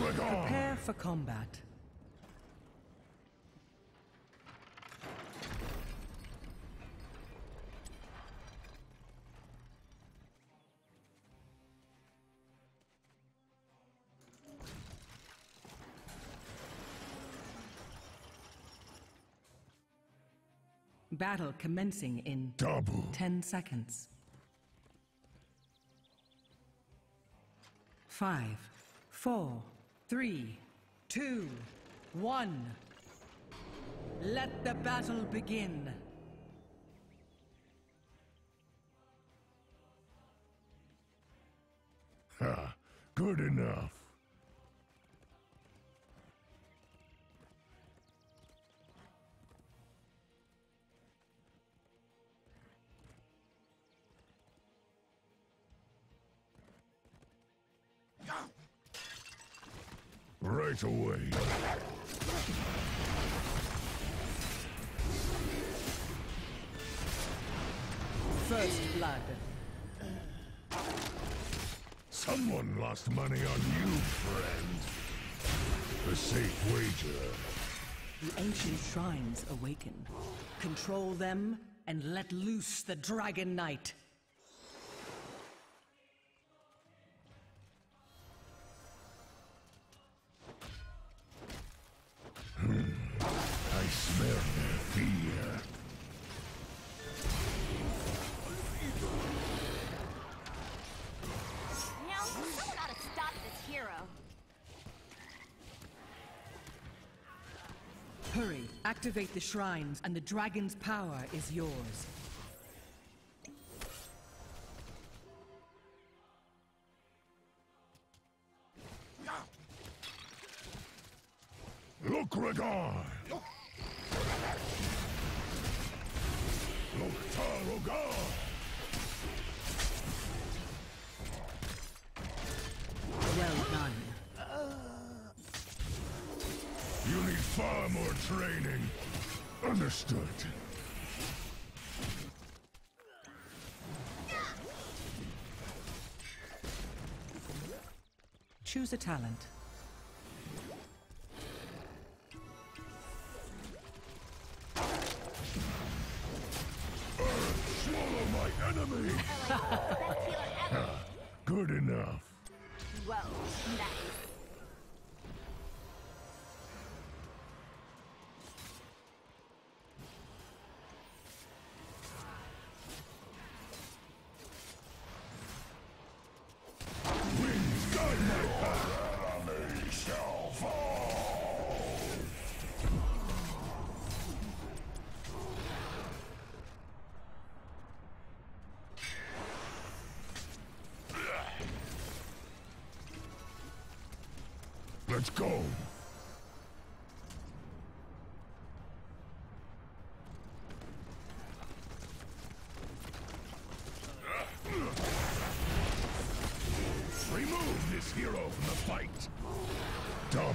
Prepare for combat. Battle commencing in Double. 10 seconds. Five, four, three, two, one. Let the battle begin. Ha, good enough. Right away. First blood. Someone lost money on you, friend. A safe wager. The ancient shrines awaken. Control them and let loose the Dragon Knight. I smell their fear. Now, someone ought to stop this hero. Hurry, activate the shrines, and the dragon's power is yours. Understood. Choose a talent. Let's go. Remove this hero from the fight. Double.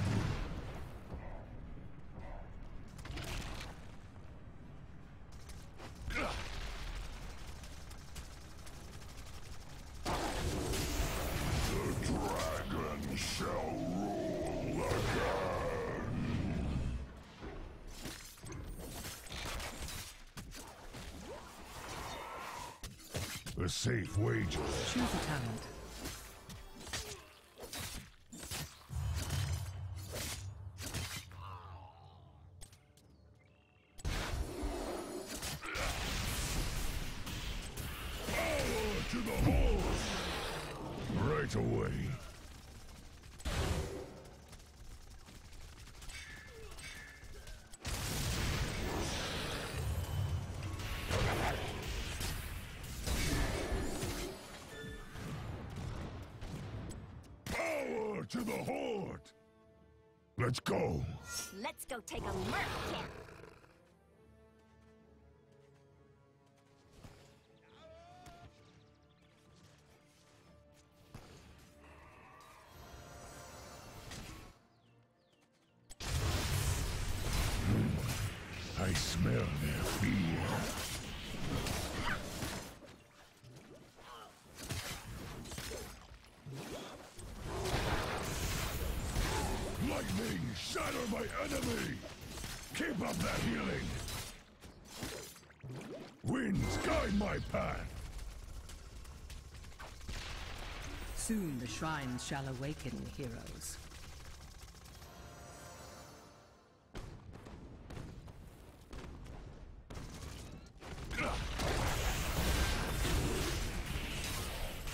The dragon shall rule again. A safe wager. Choose a talent. To the horde! Let's go. Let's go take a merc camp. Enemy, keep up that healing! Winds guide my path! Soon the shrines shall awaken, heroes.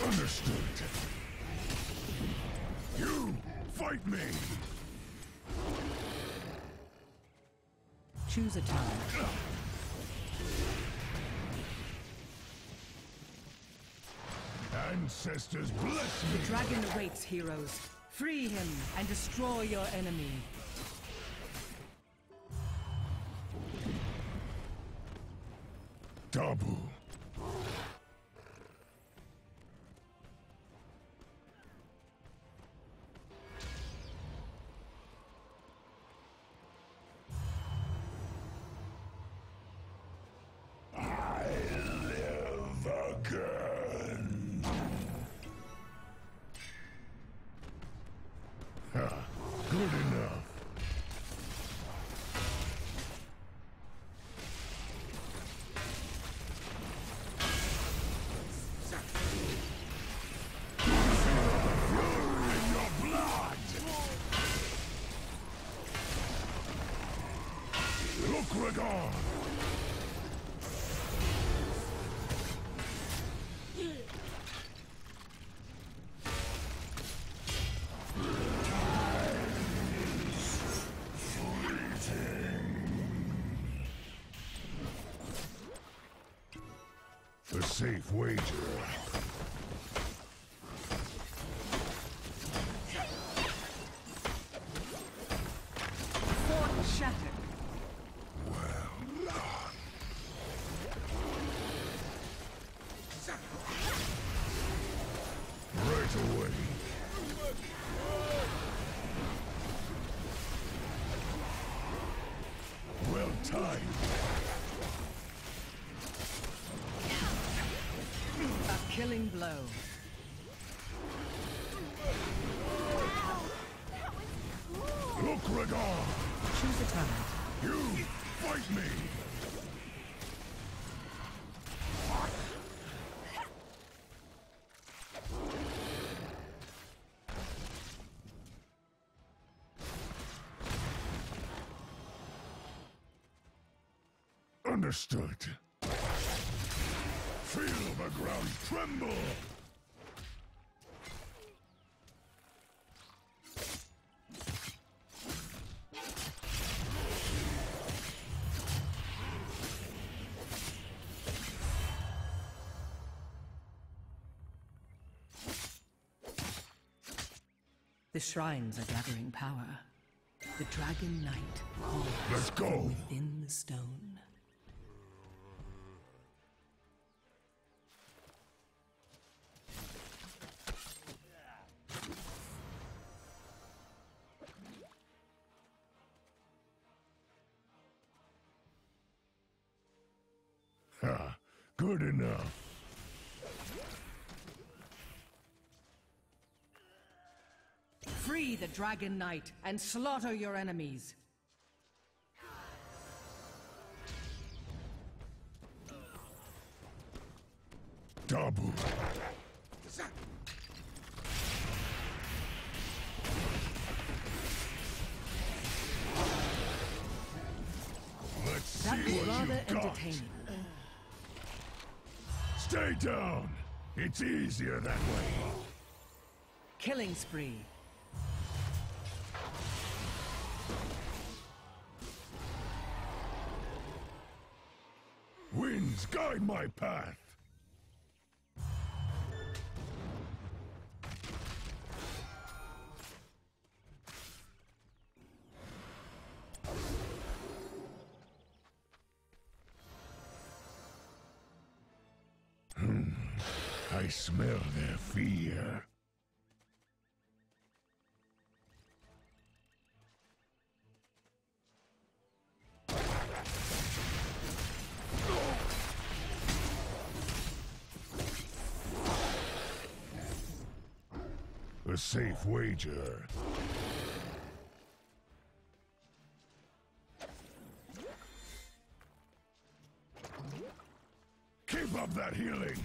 Understood. You fight me! Choose a target. Ancestors bless me! The dragon awaits, heroes. Free him and destroy your enemy. Dabu. Safe wager. Ragar! Choose a target. You fight me! Understood. Feel the ground tremble! Shrines are gathering power. The Dragon Knight calls Let's go! within the stone. Ha! Good enough. Free the Dragon Knight and slaughter your enemies. Let's That was what rather you got. entertaining. Stay down. It's easier that way. Killing spree. Guide my path. Hmm. I smell their fear. safe wager. Keep up that healing!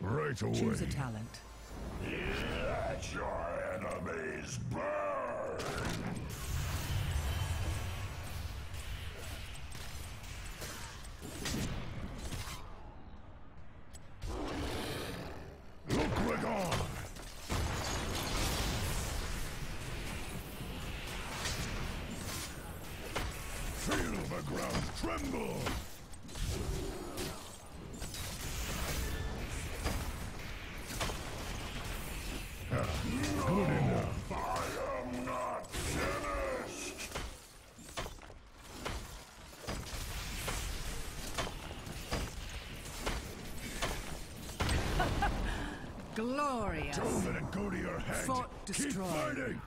Right away. Choose a talent. Let your enemies burn! Glorious! Don't let it go to your head! Fought Keep fighting!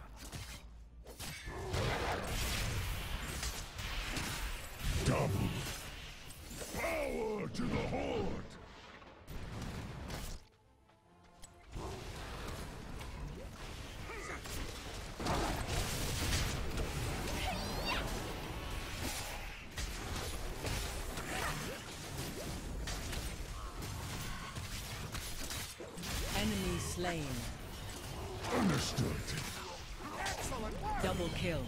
Slain. Understood. Double kill.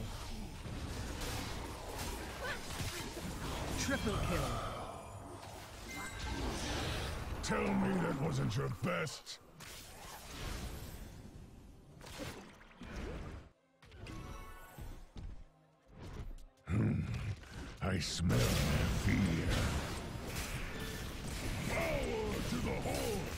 Triple kill. Tell me that wasn't your best. Hmm. I smell their fear. Power to the Horde!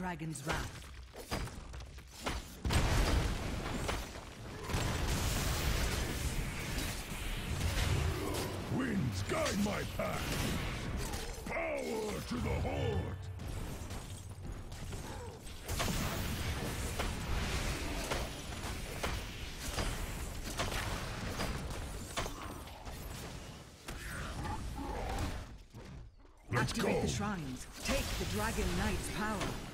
Dragon's wrath. Winds guide my path! Power to the Horde! Let's Activate go! the shrines. Take the Dragon Knight's power.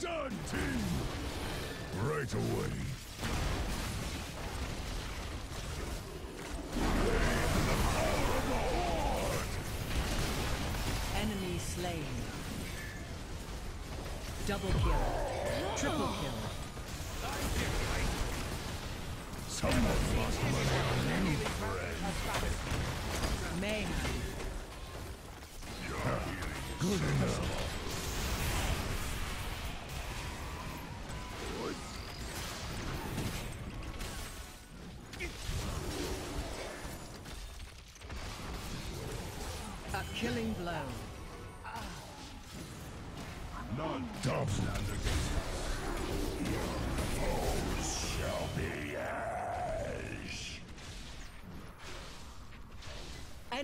Done, team! Right away. Enemy slain. Double kill. Triple kill. Someone lost money on you, friend. Mayhem. Good enough.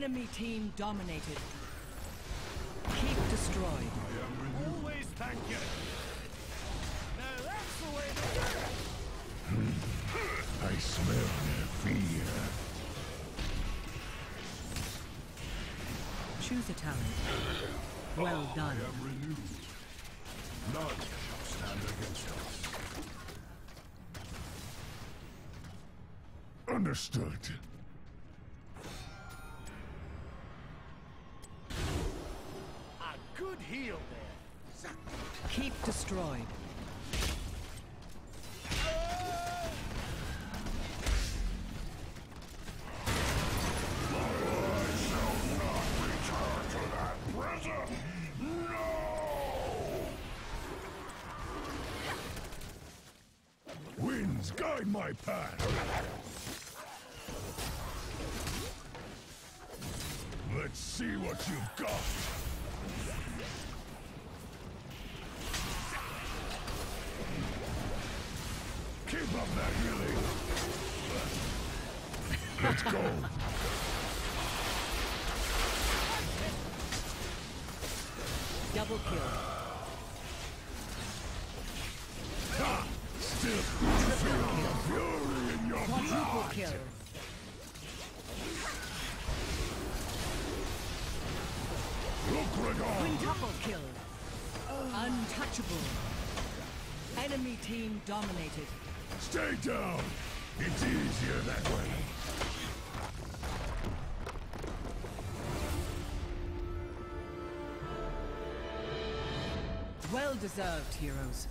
Enemy team dominated. Keep destroyed. Always thank you. Now that's the way to do it. Hmm. I smell their fear. Choose a talent. Well done. renewed. None shall stand against us. Understood. Keep destroyed. Guide my path. Let's see what you've got. Keep up that healing. Let's go. Double kill. Ha! Still feel the fury in your Quadruple blood. kill. Look. Quintuple kill. Untouchable. Enemy team dominated. Stay down. It's easier that way. Well deserved, heroes.